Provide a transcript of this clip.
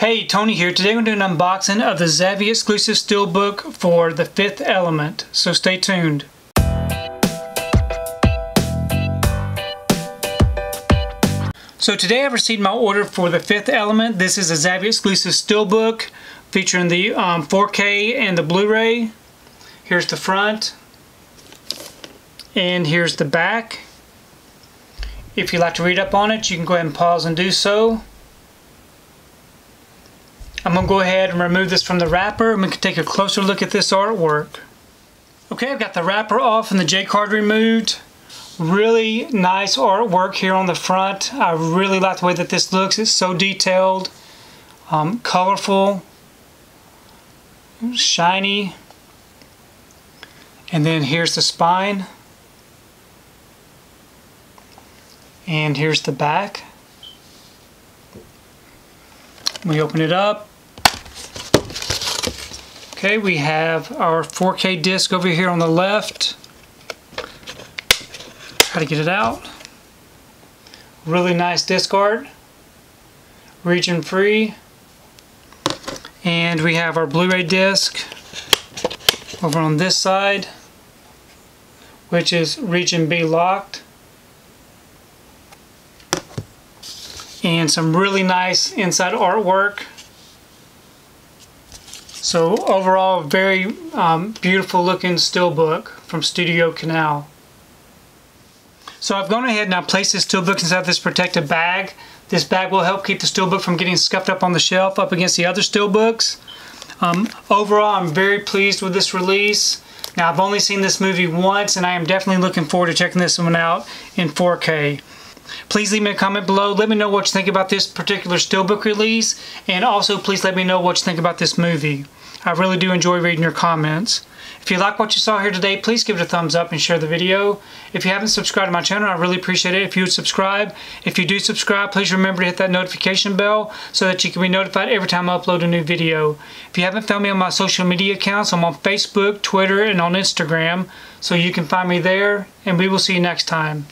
Hey, Tony here. Today we're doing an unboxing of the Zavvi exclusive steelbook for The Fifth Element, so stay tuned. So today I've received my order for The Fifth Element. This is a Zavvi exclusive steelbook featuring the um, 4K and the Blu-ray. Here's the front and here's the back. If you'd like to read up on it, you can go ahead and pause and do so. I'm to go ahead and remove this from the wrapper and we can take a closer look at this artwork. Okay, I've got the wrapper off and the J-card removed. Really nice artwork here on the front. I really like the way that this looks. It's so detailed, um, colorful, shiny. And then here's the spine. And here's the back. We open it up. Okay, we have our 4K disc over here on the left. Try to get it out. Really nice disc art. Region free. And we have our Blu-ray disc over on this side, which is region B locked. And some really nice inside artwork. So overall, very um, beautiful looking steelbook from Studio Canal. So I've gone ahead and I placed this steelbook inside this protective bag. This bag will help keep the steelbook from getting scuffed up on the shelf up against the other steelbooks. Um, overall, I'm very pleased with this release. Now, I've only seen this movie once, and I am definitely looking forward to checking this one out in 4K. Please leave me a comment below. Let me know what you think about this particular steelbook release, and also please let me know what you think about this movie. I really do enjoy reading your comments. If you like what you saw here today, please give it a thumbs up and share the video. If you haven't subscribed to my channel, I really appreciate it if you would subscribe. If you do subscribe, please remember to hit that notification bell so that you can be notified every time I upload a new video. If you haven't found me on my social media accounts, I'm on Facebook, Twitter, and on Instagram, so you can find me there, and we will see you next time.